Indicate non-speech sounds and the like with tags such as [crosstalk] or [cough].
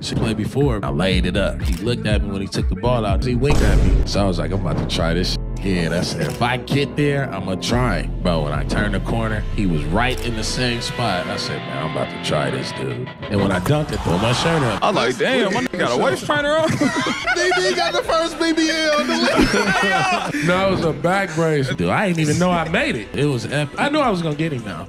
She played before. I laid it up. He looked at me when he took the ball out. He winked at me. So I was like, I'm about to try this Yeah, that's it. if I get there, I'm going to try. But when I turned the corner, he was right in the same spot. I said, man, I'm about to try this dude. And when I dunked it, pulled my shirt up. I was like, damn, my nigga got a waist trainer on. [laughs] D.B. got the first BBL on the list. [laughs] No, it was a back brace. Dude, I didn't even know I made it. It was epic. I knew I was going to get him now.